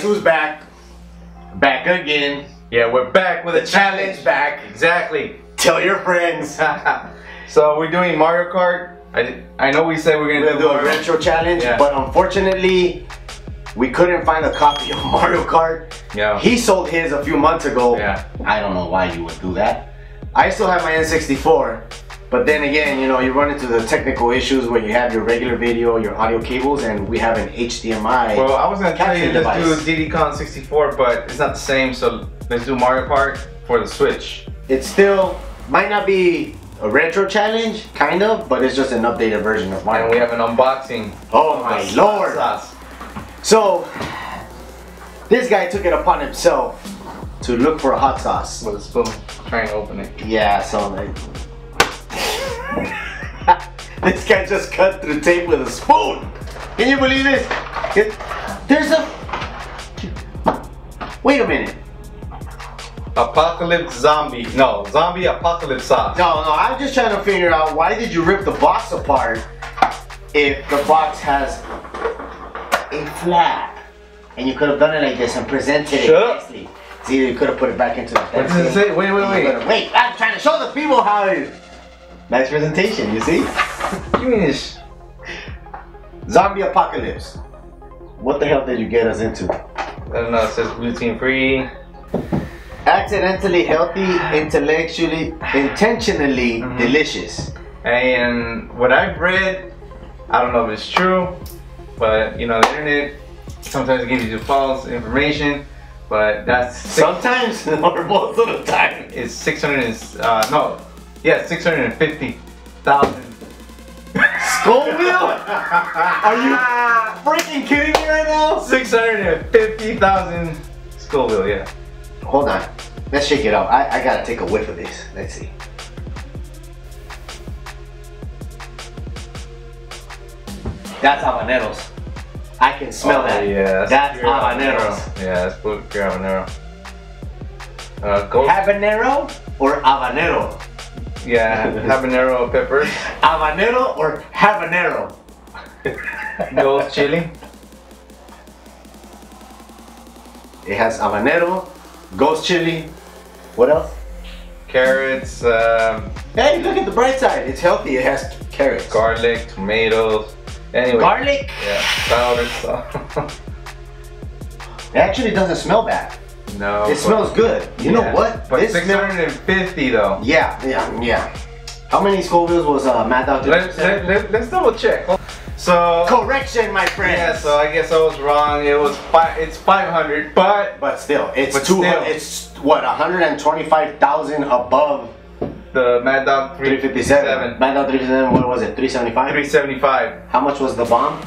guess who's back? Back again. Yeah, we're back with a challenge back. Exactly. Tell your friends. so we're doing Mario Kart. I, I know we said we're We're gonna gonna do do a retro challenge, Yeah. but unfortunately, we couldn't find a copy of Mario Kart. Yeah. He sold his a few months ago. Yeah. I don't know why you would do that. I still have my N64, but then again, you know, you run into the technical issues when you have your regular video, your audio cables, and we have an HDMI. Well, I was gonna tell you let's do Kong 64, but it's not the same. So let's do Mario Kart for the Switch. it still might not be a retro challenge, kind of, but it's just an updated version of Mario. And we have an unboxing. Oh my lord! sauce. So, this guy took it upon himself to look for a hot sauce. With a spoon. Trying to open it. Yeah, so like, this guy just cut through the tape with a spoon. Can you believe this? It- there's a. Wait a minute. Apocalypse zombie. No, zombie apocalypse sauce. No, no, I'm just trying to figure out why did you rip the box apart if the box has a flap and you could have done it like this and presented it Shut nicely. See, you could have put it back into the. What does it say? Wait, wait, wait. Wait, I'm trying to show the people how it. Nice presentation, you see? Give mean this. Zombie apocalypse. What the hell did you get us into? I don't know. It says gluten free. Accidentally healthy, intellectually, intentionally Mhm. delicious. And what I've read, I don't know if it's true, but you know, the internet sometimes gives you false information. But that's six, Sometimes, or most of the time. is 600 and, uh, no, yeah, 650,000. Scoville? Are you freaking kidding me right now? 650,000 Scoville, yeah. Hold on. Let's shake it up. I, I gotta take a whiff of this. Let's see. That's habaneros. I can smell Oh, that. Yeah, That's pure habaneros. Yeah, that's pure habanero. Uh, ghost, Habanero or habanero? Yeah, habanero peppers, Habanero or habanero? ghost chili. It has habanero, ghost chili. What else? carrots, um, Hey, look at the bright side. It's healthy. It has carrots. garlic, tomatoes. Anyway, Garlic. Yeah, powdered stuff. It actually doesn't smell bad. No. It smells good. You know what? But This smells- 650 though. Yeah, yeah, yeah. How many Scovilles was uh, Mad Dog? Let, let, let, let's double check. So Correction, my friend. yeah, so I guess I was wrong. It was five. It's 500, but but still, it's But two. still. It's what 125,000 above the Mad Dog 357. 357, Mad Dog 357. What was it? 375. 375. How much was the bomb?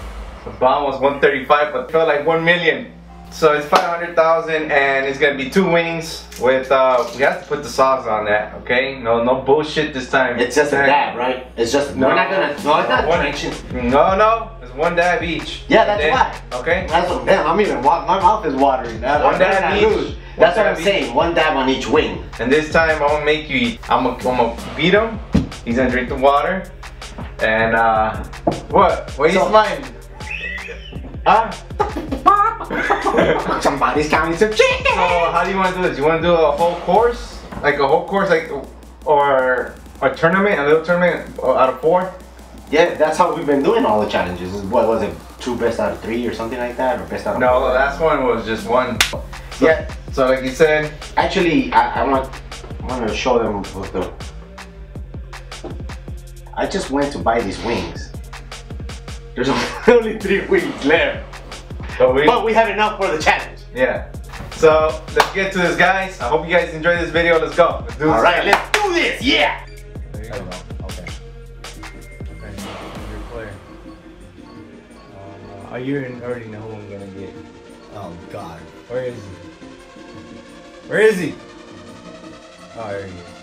The bomb was 135, but felt like 1 million. So it's 500,000 and it's gonna be two wings with, uh, we have to put the sauce on that, okay? No, no bullshit this time. It's just a dab, right? It's just. No. We're not gonna. No, it's not One- drenching. No, no, it's one dab each. Yeah, that's And why. Okay? That's what. Damn, I'm even. My mouth is watering. That, One dab each. lose. That's what I'm each. saying. One dab on each wing. And this time I'm gonna make you eat. I'm gonna, I'm gonna beat him. He's gonna drink the water. And uh, what? What are you So- smiling? Huh? Somebody's counting some chicken. So how do you want to do this? You want to do a whole course, like a whole course, like or a tournament, a little tournament uh, out of four? Yeah, that's how we've been doing all the challenges. What was it? Two best out of three or something like that, or best out of No, four? the last one was just one. So, Yeah. So like you said, Actually, I, I want I want to show them what the. I just went to buy these wings. There's only three weeks left, but we, but we have enough for the challenge. yeah. So let's get to this, guys. I hope you guys enjoyed this video. Let's go. Let's do this. All right, let's do this. Yeah. There you go. Okay. Oh, you already know who I'm gonna get. Oh God. Where is he? Where is he? Oh, there he is.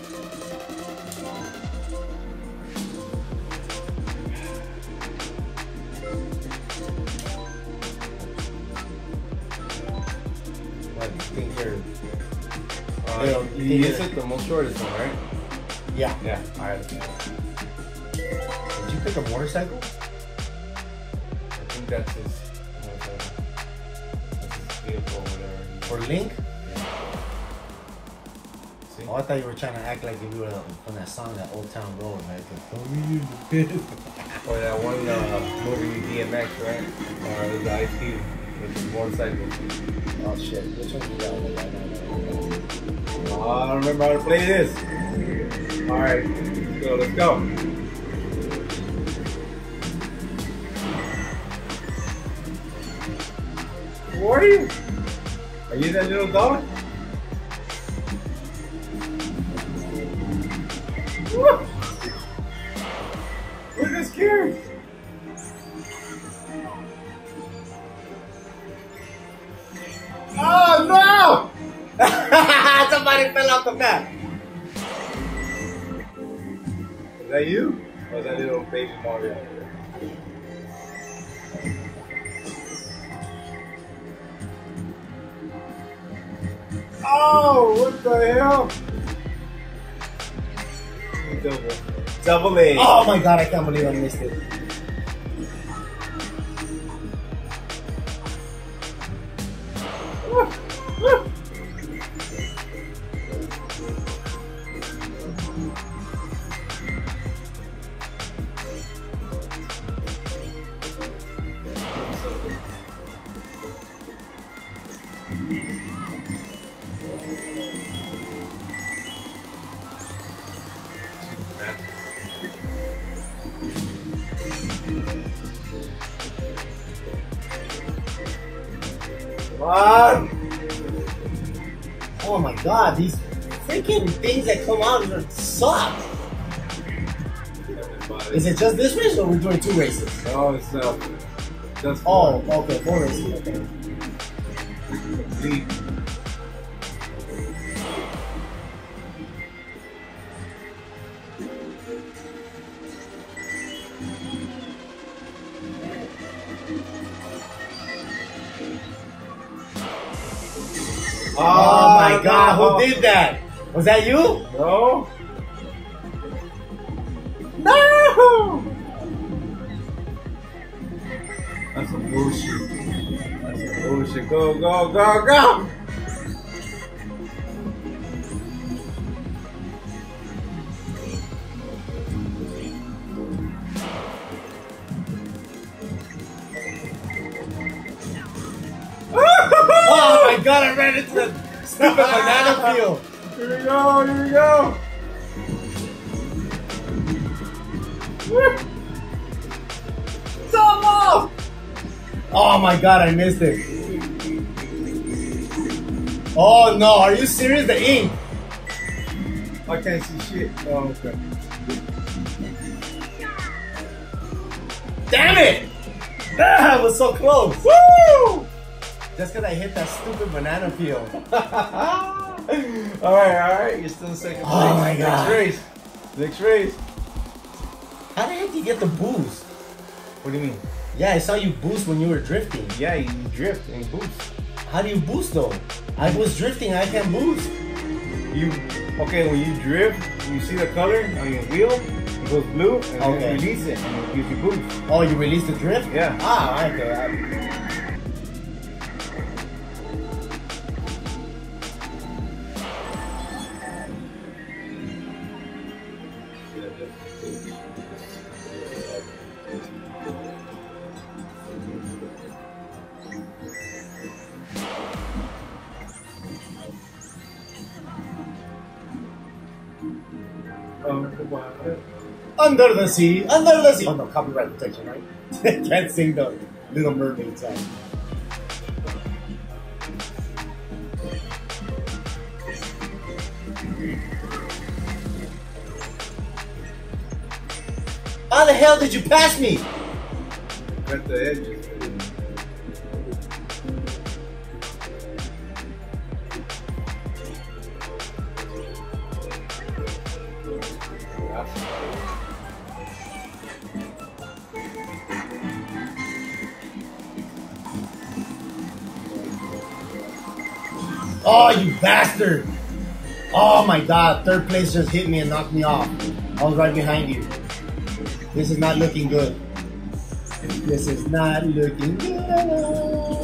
Uh, you, you use like the most shortest one, right? Yeah. Yeah. All right. Did you pick a motorcycle? I think that's his motorcycle. That's his vehicle or whatever. Or Link? Oh, I thought you were trying to act like if you were from that song, that Old Town Road, right? The, Throw me in the. Or that one uh, movie DMX, right? Or uh, the Ice Cube with his motorcycle. Oh shit, which one you got? Like, I don't know. Oh, I don't remember how to play this. Alright, let's go, let's go. Who are you? Are you that little dog? That you? Or is that little baby Mario? Oh, what the hell? Double, double A. Oh my god, I can't believe I missed it. Come freaking things that come out are- suck. Is it just this race or are we doing two races? No, it's uh, just Oh, okay, four races. Okay. complete. Oh my god, who did that? Was that you? No. No! That's some bullshit. That's some bullshit. Go, go, go, go! Oh my god, I missed it. Oh no, are you serious? The ink. I can't see shit. Oh, okay. Damn it! That was so close. Woo! Just because I hit that stupid banana peel. alright, alright. You're still in second oh place. Oh my God. Next race. Next race. How the heck do you get the boost? What do you mean? Yeah, I saw you boost when you were drifting. Yeah, you drift and boost. How do you boost though? I was drifting, I can't boost. You okay when you drift, you see the color on your wheel, it goes blue, and Okay. you release it and gives you boost. Oh, you release the drift? Yeah. Ah, okay. I- Under the sea, under the sea. Oh no, copyright protection, right? Can't sing the Little Mermaid song. How the hell did you pass me? Cut the edges. Oh, you bastard! Oh my god, third place just hit me and knocked me off. I was right behind you. This is not looking good. This is not looking good.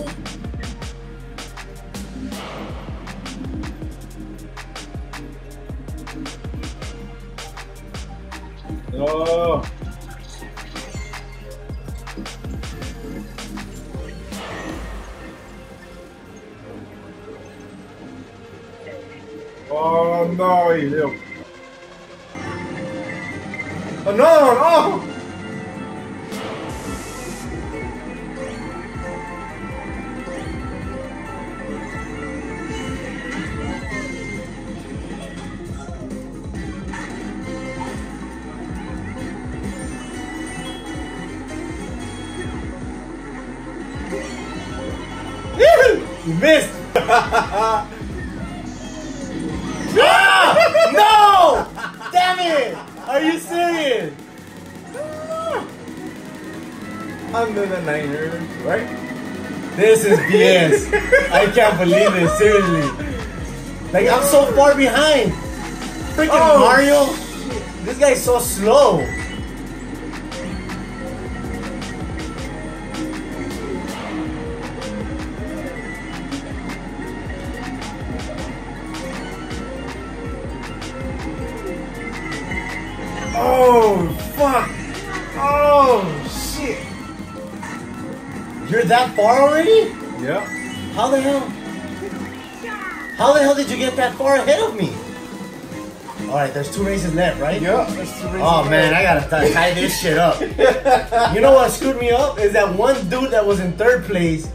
Oh no, you little. Oh missed! No! Damn it! Are you serious? Under the Niners, right? This is BS. I can't believe it, seriously. Like, I'm so far behind. Freaking Oh, Mario. This guy's so slow. You're that far already? Yeah. How the hell? How the hell did you get that far ahead of me? Alright, there's two races left, right? Yep. That's the reason Oh man, why. I gotta tie, this shit up. You know what screwed me up? Is that one dude that was in third place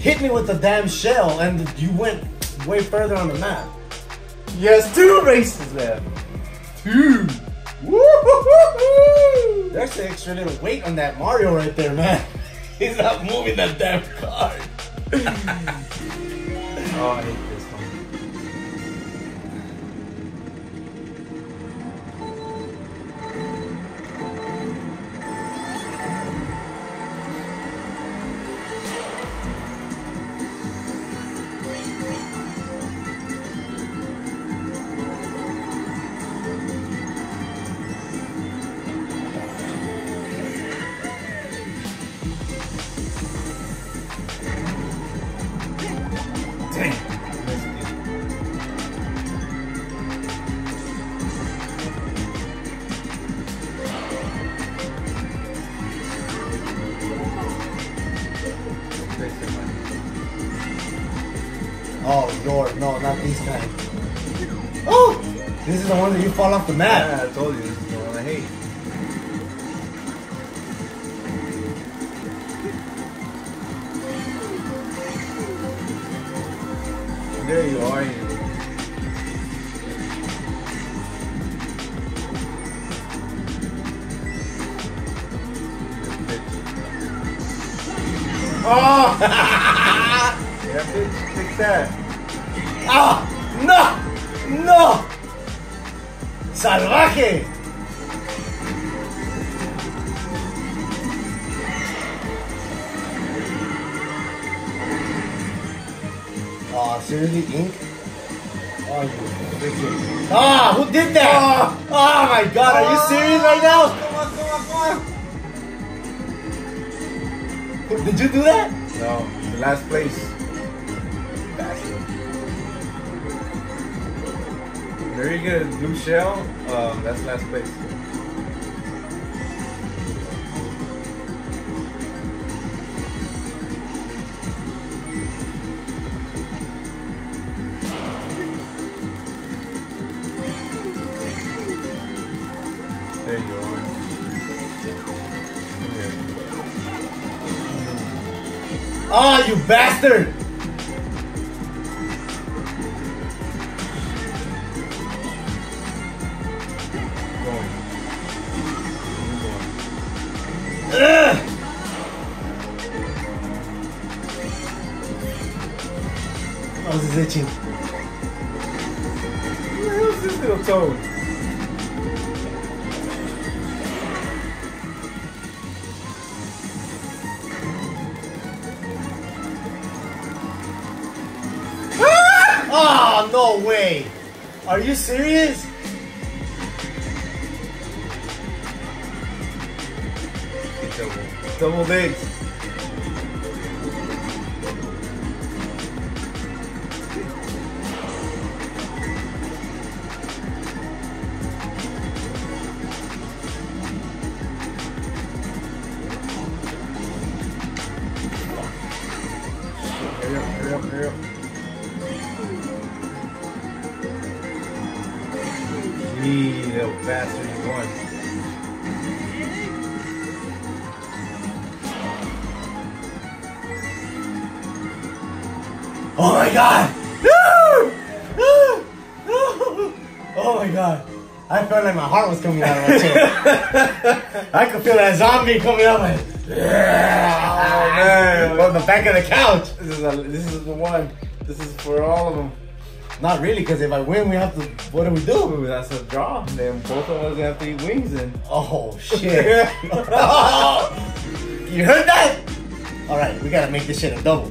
hit me with the damn shell and you went way further on the map. Yes, two races left. Two. There's an extra little weight on that Mario right there, man. He's not moving that damn car. Oh, This is the one that you fall off the map. Yeah, I told you this is the one I hate. There you are. Oh! yeah, bitch, take that. ¡Ah! ¡No! ¡No! ¡Salvaje! Oh, seriously, Ink? Oh, you. Ah, who did that? Oh, my god, are you serious right now? Ah, come on, come on, come on. Did you do that? No, the last place. There good. blue shell. Um, that's last place. There you are. Ah, you bastard! Double, double legs. Feel that zombie coming out my Oh man, On the back of the couch. this is a, this is the one. This is for all of them. Not really, because if I win, we have to. What do we do? That's a draw. Then both of us have to eat wings then. Oh shit! you heard that? All right, we gotta make this shit a double.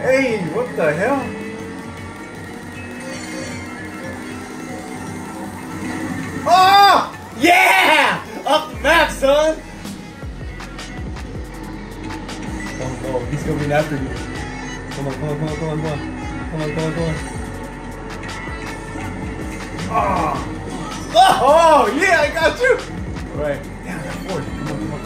Hey, what the hell? Oh yeah! Up the map, son. Oh no, he's coming after me. Come on, come on, come on, come on, come on, come on, come on, come on. Oh, Oh! yeah, I got you. All right. Damn, that force. Come on, come on,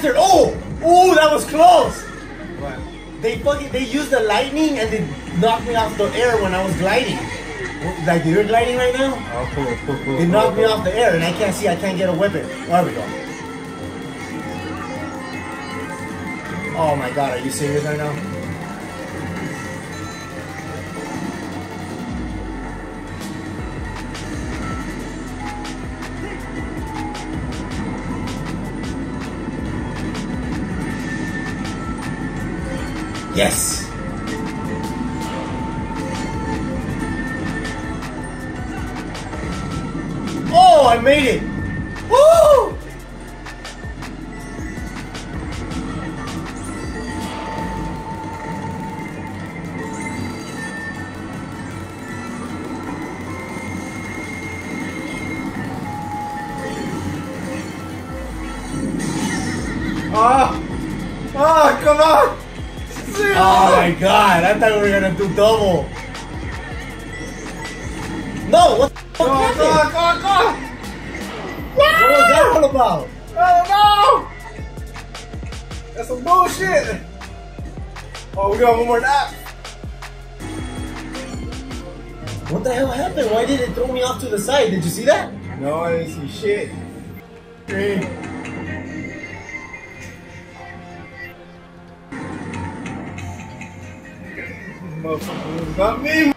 bastard! Oh, oh, that was close. what? They fucking they used the lightning and they knocked me off the air when I was gliding. Like you're gliding right now. Oh, cool, cool, cool. They cool, knocked me off the air and I can't see. I can't get a weapon. There we go. Oh my god, are you serious right now? Yes. Oh, I made it. I we were gonna do double. No, what the fuck Come on, happened? come on, come on, come on. What was that all about? Oh no! That's some bullshit. Oh, we got one more nap. What the hell happened? Why did it throw me off to the side? Did you see that? No, I didn't see shit. Three. Motherfucker, got me.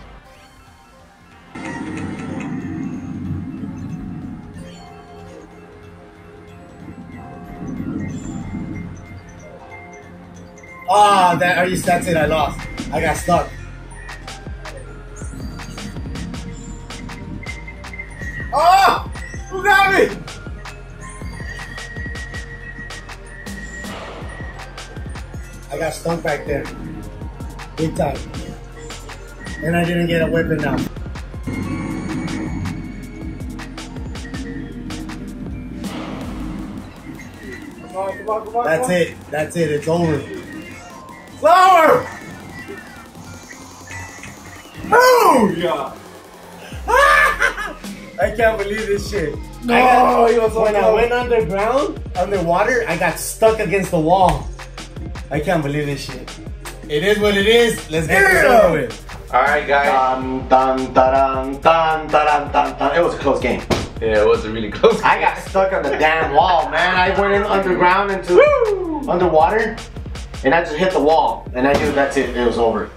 Ah, that are you that's it, I lost. I got stuck. Oh! Who got me? I got stuck back there. Big time. And I didn't get a weapon now. Come on, come on, come on. That's it. That's it. It's over. Flower! Booyah! I can't believe this shit. No, got- he was when I went underground, underwater, I got stuck against the wall. I can't believe this shit. It is what it is. Let's get this Yeah. over with. All right, guys. Dun, dun, dun, dun, dun, dun, dun. It was a close game. Yeah, it was a really close. game. I got stuck on the damn wall, man. I went in underground into underwater, and I just hit the wall, and I knew that's it. It was over.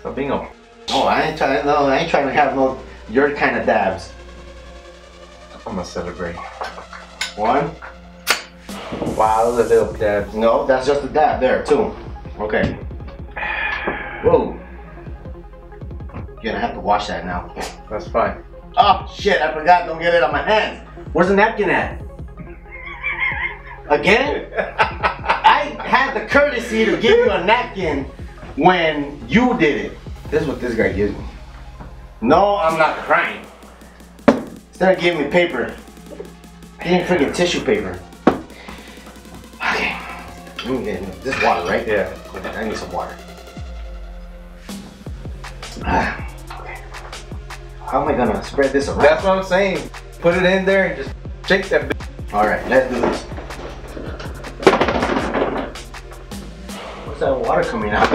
Stop being a. Oh, I ain't trying. No, I ain't trying to have no your kind of dabs. I'm gonna celebrate. One. Wow, those are little dabs. No, that's just a dab there too. Okay. Whoa. You're gonna have to wash that now. That's fine. Oh shit! I forgot. Don't get it on my hands. Where's the napkin at? Again? I had the courtesy to give you a napkin when you did it. This is what this guy gives me. No, I'm not crying. Instead of giving me paper, he didn't freaking tissue paper. Okay. Let me get this water, right? Yeah. I need some water. Okay. How am I gonna spread this around? That's what I'm saying. Put it in there and just shake that. All right, let's do this. What's that water coming out?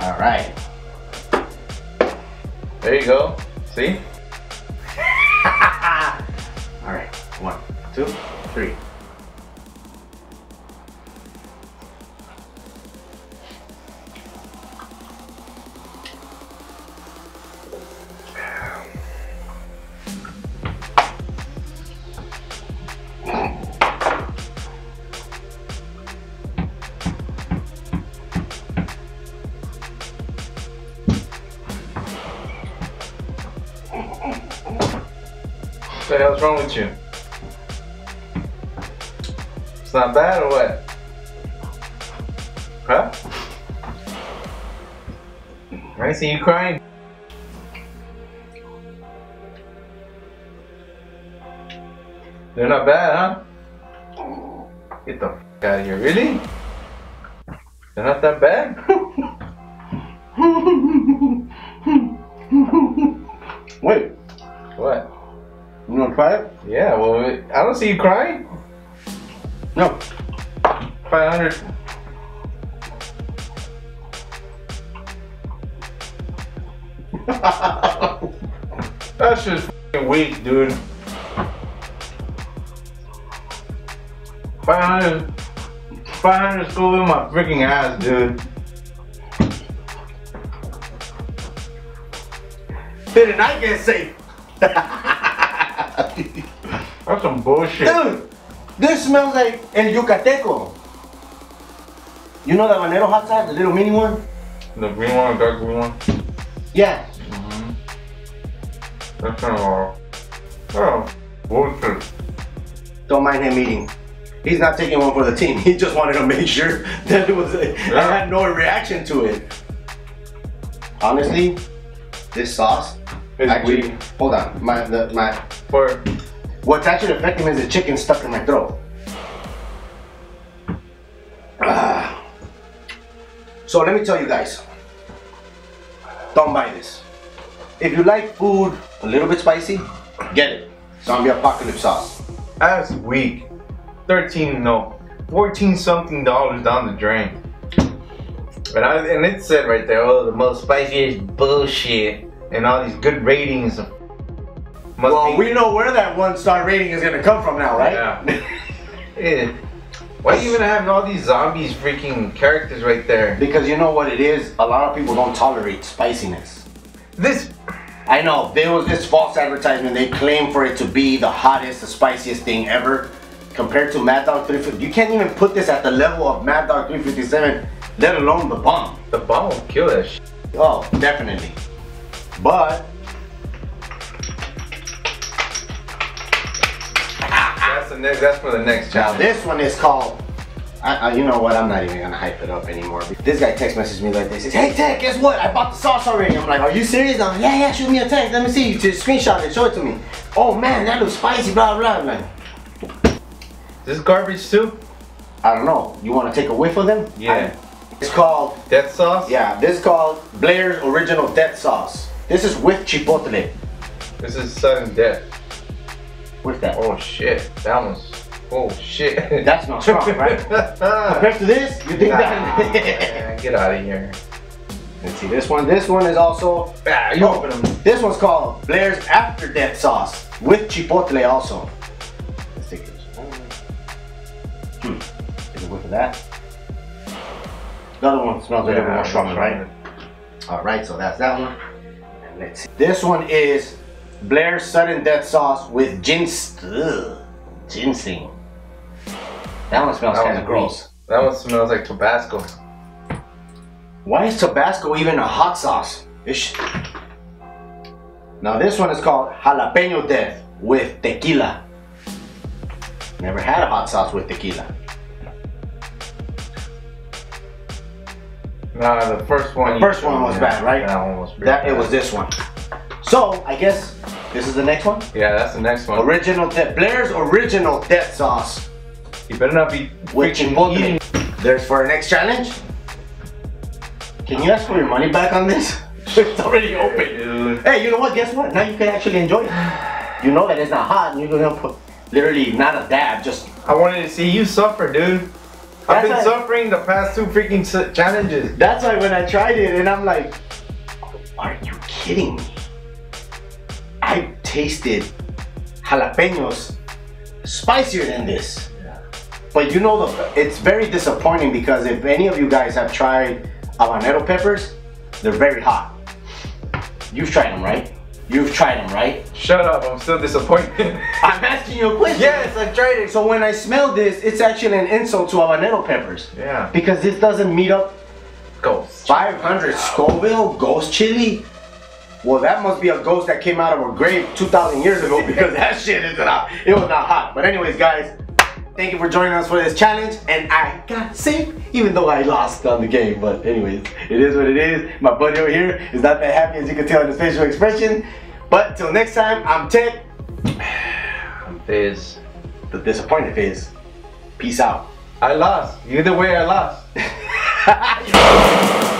All right. There you go. See? All right. One, two, three. Not bad or what? Huh? I see you crying. They're not bad, huh? Get the f out of here. Really? They're not that bad? Wait, what? you wanna try it? Yeah, well, I don't see you crying. No. 500. That's just weak, dude. 500. 500 Scoville my freaking ass, dude. Did I get safe? That's some bullshit. Dude, this smells like El Yucateco. You know the habanero hot sauce, the little mini one? The green one, dark green one. Yeah. Mm-hmm. That's kind of. Oh, bullshit. Don't mind him eating. He's not taking one for the team. He just wanted to make sure that it was. I had no reaction to it. Honestly, this sauce. It's actually, weak. hold on. My the, my For what's actually affecting me is the chicken stuck in my throat. Ah. So let me tell you guys. Don't buy this. If you like food a little bit spicy, get it. Zombie apocalypse sauce. That's weak. 13, no, 14 something dollars down the drain. And, I, and it said right there, oh, the most spiciest bullshit. And all these good ratings. Must Well, be- we know where that one star rating is gonna come from now, right? Yeah. Why you even having all these zombies freaking characters right there? because you know what it is? A lot of people don't tolerate spiciness. This, I know, there was this false advertisement. They claim for it to be the hottest, the spiciest thing ever. Compared to Mad Dog 350. You can't even put this at the level of Mad Dog 357, let alone the bomb. the bomb will kill that shit. Oh, definitely. But, the next, that's for the next challenge. this one is called, I, I, you know what, I'm not even gonna hype it up anymore. This guy text messaged me like this, he says, hey Tech, guess what, I bought the sauce already. I'm like, are you serious? I'm like, yeah, yeah, shoot me a text, let me see, You just screenshot it, show it to me. Oh man, that looks spicy, blah, blah, blah. This garbage too? I don't know, you wanna take a whiff of them? Yeah. I- it's called, Death sauce? yeah, this is called Blair's Original Death Sauce. This is with chipotle. This is sudden death. With that. Oh shit. That one's. Oh shit. That's not strong, right? Compared to this, you think Nah, that? man, get out of here. Let's see this one. This one is also. Ah, you open them. This one's called Blair's After Death Sauce with chipotle also. Let's take this. Hmm. Take a whiff of that. The other one smells a little bit more strong, right? All right, so that's that one. And let's see. This one is Blair's Sudden Death Sauce with gins- ugh, ginseng. That one smells kind of gross. That one smells like Tabasco. Why is Tabasco even a hot sauce? Now this one is called Jalapeno Death with tequila. Never had a hot sauce with tequila. Nah, the first one. The first one was bad, right? That one was That it was this one. So I guess this is the next one. Yeah, that's the next one. Original Death Blair's original death sauce You better not be chipotle. eating. There's for our next challenge. Can you ask for your money back on this? it's already open. Dude. Hey, you know what? Guess what? Now you can actually enjoy it. You know that it's not hot, and you're gonna put literally not a dab, just I wanted to see you suffer, dude. I've been suffering the past two freaking challenges. That's why when I tried it and I'm like, are you kidding me? I tasted jalapenos spicier than this. But you know, the, it's very disappointing because if any of you guys have tried habanero peppers, they're very hot. You've tried them, right? You've tried them, right? Shut up, I'm still disappointed. I'm asking you a question. yes, I tried it. So when I smell this, it's actually an insult to habanero peppers Yeah. because this doesn't meet up Ghost. 500 Scoville ghost chili. Well, that must be a ghost that came out of a grave 2,000 years ago because that shit is not, it was not hot. But anyways, guys, thank you for joining us for this challenge. And I got safe, even though I lost on the game. But anyways, it is what it is. My buddy over here is not that happy as you can tell in his facial expression. But till next time, I'm Ted, Is the disappointed face. Peace out. I lost. Either way, I lost.